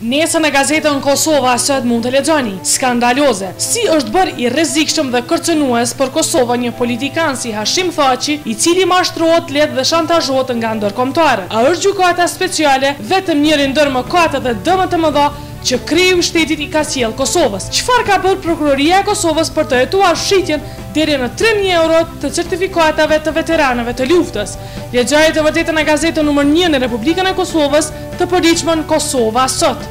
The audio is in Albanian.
Nesër në gazetën Kosova sot mund të lexoni, Skandaloze, si është bërë i rrezikshëm dhe kërcënues për Kosovën një politikan si Hashim Thaçi, i cili mashtrohet lehtë dhe shantazhohet nga ndërkombëtarët. A është Gjykata Speciale vetëm njëri ndër mëkatet dhe dëmet e mëdha që kreu i shtetit i ka sjellë Kosovës? Çfarë ka bërë Prokuroria e Kosovës për të hetuar shitjen deri në tre mijë euro të certifikatave të veteranëve të luftës? Lexoje të vërtetën në gazetën numër një në Republikën e Kosovës, Të përditshmën Kosova sot.